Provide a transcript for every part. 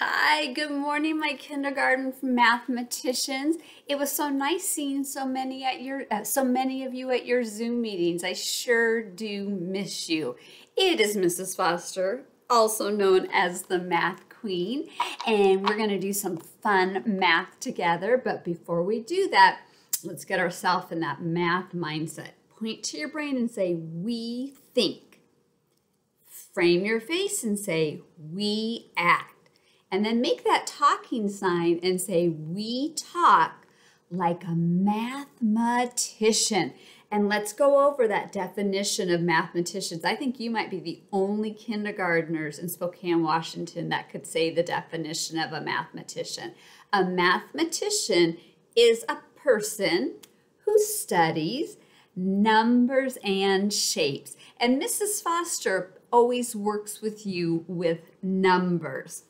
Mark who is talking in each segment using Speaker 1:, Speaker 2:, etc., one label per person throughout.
Speaker 1: Hi, good morning, my kindergarten mathematicians. It was so nice seeing so many at your uh, so many of you at your Zoom meetings. I sure do miss you. It is Mrs. Foster, also known as the Math Queen, and we're going to do some fun math together. But before we do that, let's get ourselves in that math mindset. Point to your brain and say, "We think." Frame your face and say, "We act." And then make that talking sign and say, We talk like a mathematician. And let's go over that definition of mathematicians. I think you might be the only kindergartners in Spokane, Washington that could say the definition of a mathematician. A mathematician is a person who studies numbers and shapes. And Mrs. Foster always works with you with numbers.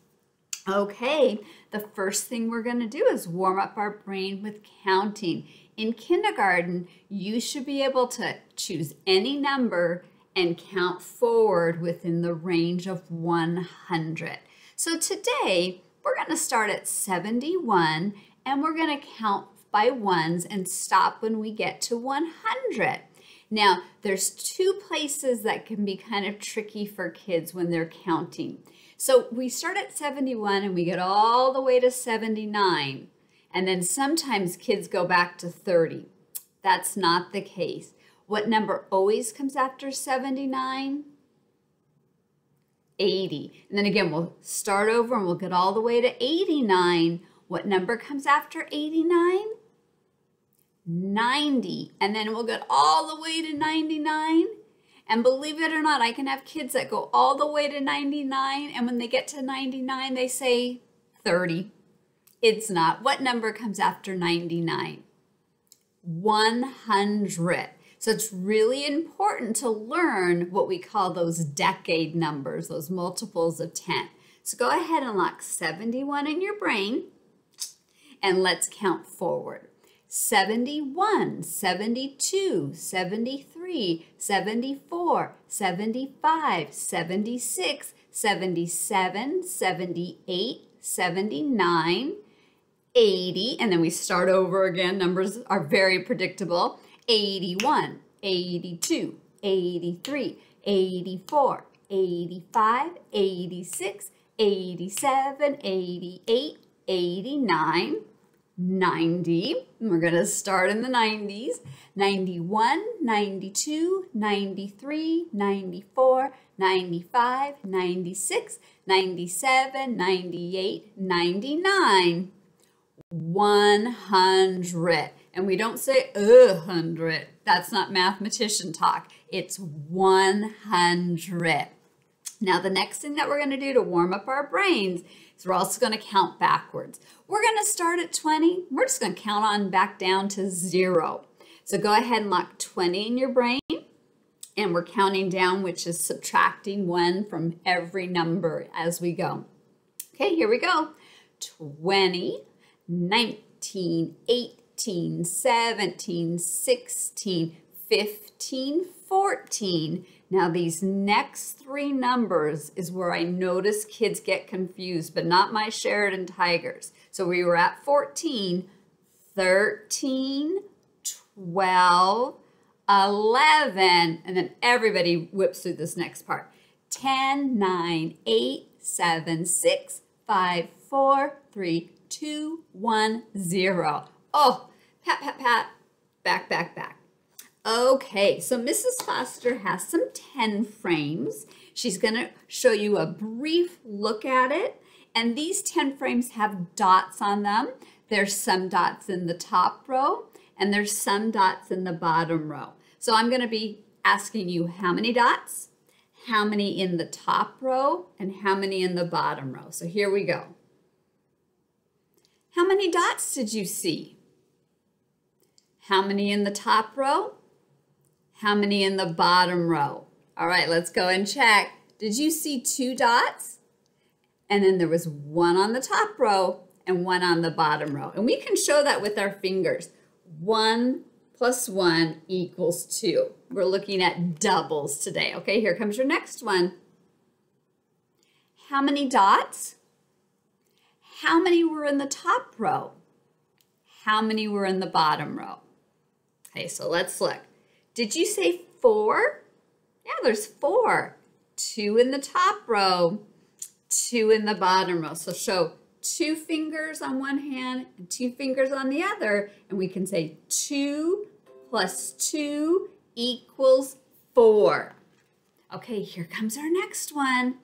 Speaker 1: Okay, the first thing we're going to do is warm up our brain with counting. In kindergarten, you should be able to choose any number and count forward within the range of 100. So today, we're going to start at 71 and we're going to count by ones and stop when we get to 100. Now, there's two places that can be kind of tricky for kids when they're counting. So we start at 71 and we get all the way to 79. And then sometimes kids go back to 30. That's not the case. What number always comes after 79? 80. And then again, we'll start over and we'll get all the way to 89. What number comes after 89? 90. And then we'll get all the way to 99. And believe it or not, I can have kids that go all the way to 99, and when they get to 99, they say 30. It's not. What number comes after 99? 100. So it's really important to learn what we call those decade numbers, those multiples of 10. So go ahead and lock 71 in your brain, and let's count forward. 71, 72, 73, 74, 75, 76, 77, 78, 79, 80, and then we start over again. Numbers are very predictable. 81, 82, 83, 84, 85, 86, 87, 88, 89, 90. We're going to start in the 90s. 91, 92, 93, 94, 95, 96, 97, 98, 99. 100. And we don't say a hundred. That's not mathematician talk. It's 100. Now, the next thing that we're going to do to warm up our brains is we're also going to count backwards. We're going to start at 20. We're just going to count on back down to zero. So go ahead and lock 20 in your brain. And we're counting down, which is subtracting one from every number as we go. Okay, here we go. 20, 19, 18, 17, 16, 15, 14. Now these next three numbers is where I notice kids get confused, but not my Sheridan Tigers. So we were at 14, 13, 12, 11, and then everybody whips through this next part. 10, 9, 8, 7, 6, 5, 4, 3, 2, 1, 0. Oh, pat, pat, pat, back, back, back. Okay, so Mrs. Foster has some 10 frames. She's going to show you a brief look at it. And these 10 frames have dots on them. There's some dots in the top row and there's some dots in the bottom row. So I'm going to be asking you how many dots, how many in the top row, and how many in the bottom row. So here we go. How many dots did you see? How many in the top row? How many in the bottom row? All right, let's go and check. Did you see two dots? And then there was one on the top row and one on the bottom row. And we can show that with our fingers. One plus one equals two. We're looking at doubles today. Okay, here comes your next one. How many dots? How many were in the top row? How many were in the bottom row? Okay, so let's look. Did you say four? Yeah, there's four. Two in the top row, two in the bottom row. So show two fingers on one hand and two fingers on the other, and we can say two plus two equals four. Okay, here comes our next one.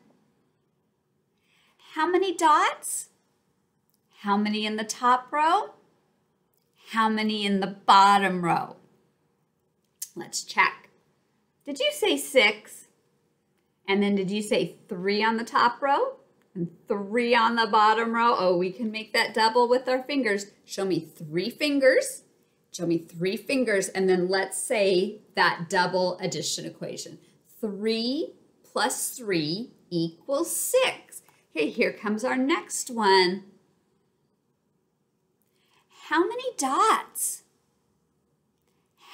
Speaker 1: How many dots? How many in the top row? How many in the bottom row? Let's check. Did you say six? And then did you say three on the top row and three on the bottom row? Oh, we can make that double with our fingers. Show me three fingers. Show me three fingers. And then let's say that double addition equation. Three plus three equals six. Okay, here comes our next one. How many dots?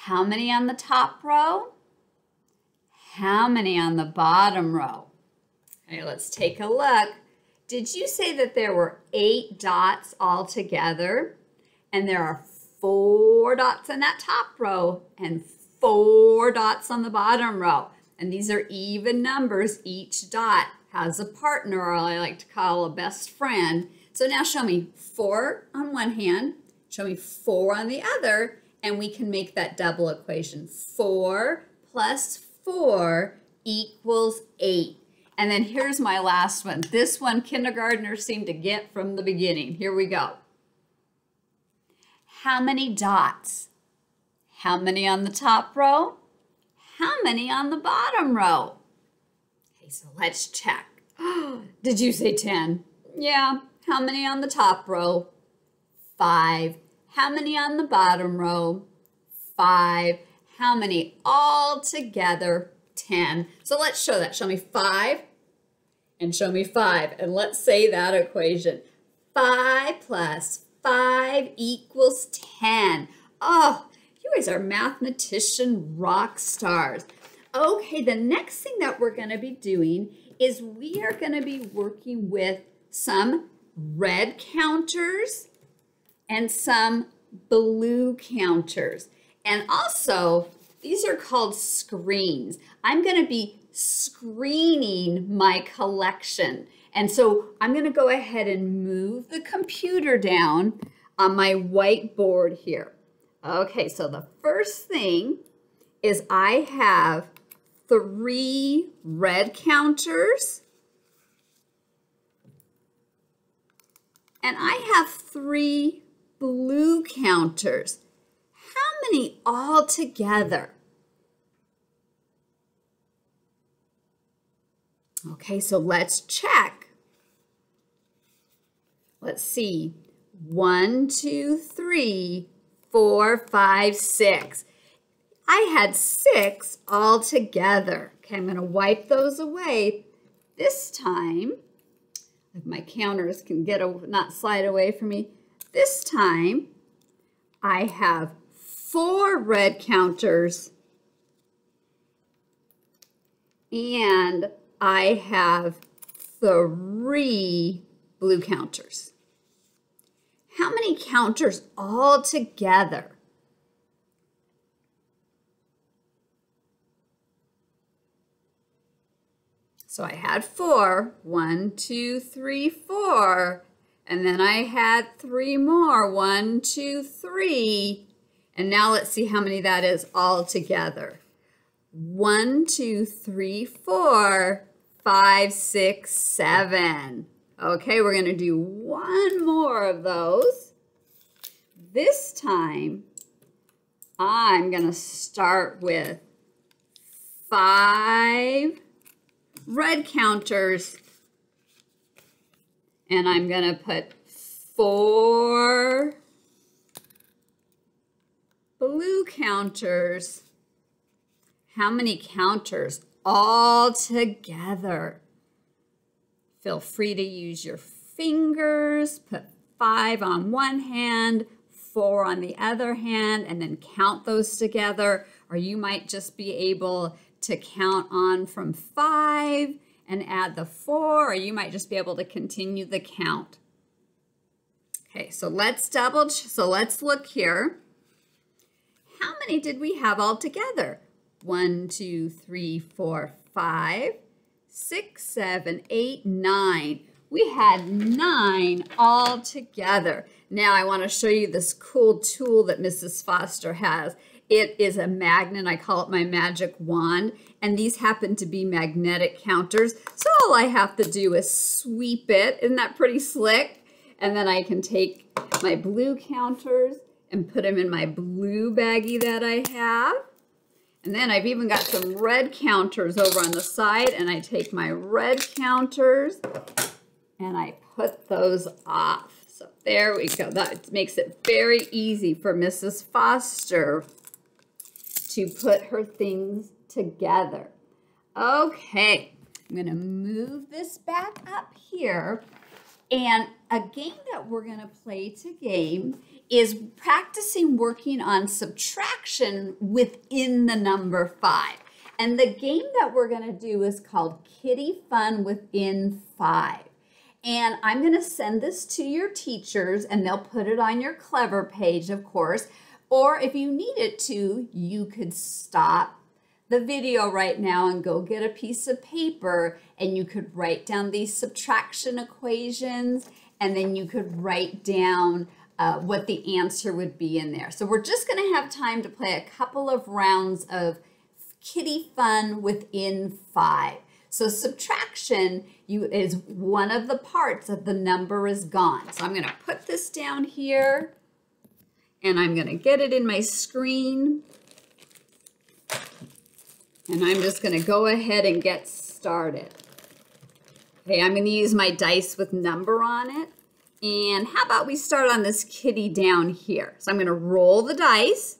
Speaker 1: How many on the top row? How many on the bottom row? Okay, let's take a look. Did you say that there were eight dots all together? And there are four dots in that top row and four dots on the bottom row. And these are even numbers. Each dot has a partner, or I like to call a best friend. So now show me four on one hand, show me four on the other, and we can make that double equation. Four plus four equals eight. And then here's my last one. This one kindergartners seem to get from the beginning. Here we go. How many dots? How many on the top row? How many on the bottom row? Okay, so let's check. Did you say 10? Yeah. How many on the top row? Five. How many on the bottom row? Five. How many all together? 10. So let's show that. Show me five and show me five. And let's say that equation. Five plus five equals 10. Oh, you guys are mathematician rock stars. Okay, the next thing that we're going to be doing is we are going to be working with some red counters and some blue counters. And also, these are called screens. I'm going to be screening my collection. And so I'm going to go ahead and move the computer down on my whiteboard here. Okay, so the first thing is I have three red counters and I have three blue counters. How many all together? Okay, so let's check. Let's see. One, two, three, four, five, six. I had six all together. Okay, I'm going to wipe those away. This time, if my counters can get a, not slide away from me, this time I have four red counters and I have three blue counters. How many counters all together? So I had four, one, two, three, four. And then I had three more, one, two, three. And now let's see how many that is all together. One, two, three, four, five, six, seven. Okay, we're gonna do one more of those. This time, I'm gonna start with five red counters and I'm gonna put four blue counters. How many counters all together? Feel free to use your fingers, put five on one hand, four on the other hand, and then count those together. Or you might just be able to count on from five and add the four, or you might just be able to continue the count. Okay, so let's double, so let's look here. How many did we have all together? One, two, three, four, five, six, seven, eight, nine. We had nine all together. Now I want to show you this cool tool that Mrs. Foster has. It is a magnet. I call it my magic wand. And these happen to be magnetic counters. So all I have to do is sweep it. Isn't that pretty slick? And then I can take my blue counters and put them in my blue baggie that I have. And then I've even got some red counters over on the side and I take my red counters and I put those off. So there we go. That makes it very easy for Mrs. Foster to put her things together. Okay, I'm going to move this back up here. And a game that we're going to play to game is practicing working on subtraction within the number five. And the game that we're going to do is called Kitty Fun Within Five. And I'm going to send this to your teachers and they'll put it on your Clever page, of course. Or if you needed to, you could stop the video right now and go get a piece of paper and you could write down these subtraction equations and then you could write down uh, what the answer would be in there. So we're just going to have time to play a couple of rounds of kitty fun within five. So subtraction you is one of the parts of the number is gone. So I'm going to put this down here and I'm going to get it in my screen. And I'm just going to go ahead and get started. Okay, I'm going to use my dice with number on it. And how about we start on this kitty down here? So I'm going to roll the dice.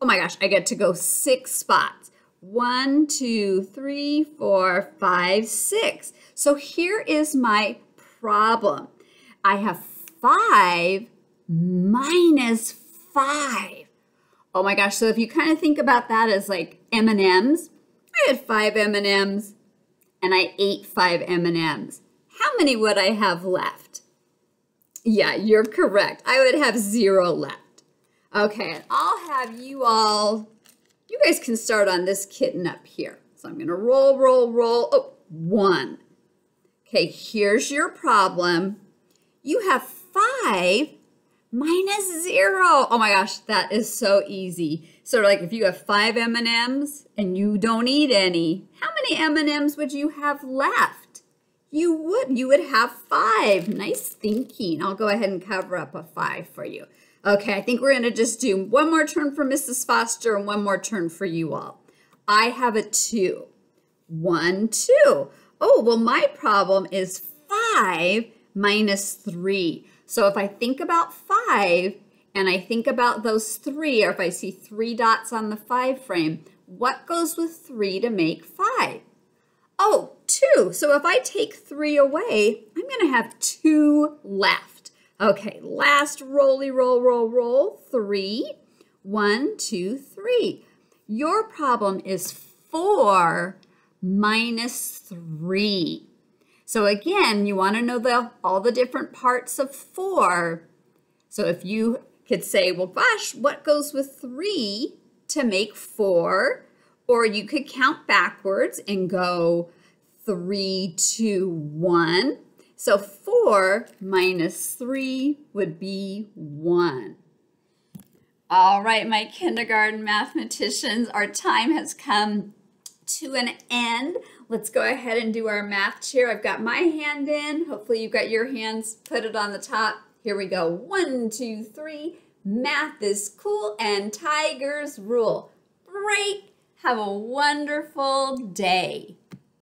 Speaker 1: Oh my gosh, I get to go six spots. One, two, three, four, five, six. So here is my problem. I have five minus five. Oh my gosh, so if you kind of think about that as like M&Ms, I had five M&Ms and I ate five M&Ms. How many would I have left? Yeah, you're correct. I would have zero left. Okay, I'll have you all, you guys can start on this kitten up here. So I'm gonna roll, roll, roll, oh, one. Okay, here's your problem. You have five minus zero. Oh my gosh, that is so easy. So like if you have five M&Ms and you don't eat any, how many M&Ms would you have left? You would, you would have five. Nice thinking. I'll go ahead and cover up a five for you. Okay, I think we're gonna just do one more turn for Mrs. Foster and one more turn for you all. I have a two. One, two. Oh, well, my problem is five minus three. So if I think about five and I think about those three, or if I see three dots on the five frame, what goes with three to make five? Oh, two. So if I take three away, I'm going to have two left. Okay, last rolly roll, roll, roll, three. One, two, three. Your problem is four minus three. So again, you want to know the, all the different parts of four. So if you could say, well, gosh, what goes with three to make four? Or you could count backwards and go three, two, one. So four minus three would be one. All right, my kindergarten mathematicians, our time has come to an end. Let's go ahead and do our math cheer. I've got my hand in. Hopefully you've got your hands, put it on the top. Here we go. One, two, three. Math is cool and tigers rule. Great. Have a wonderful day.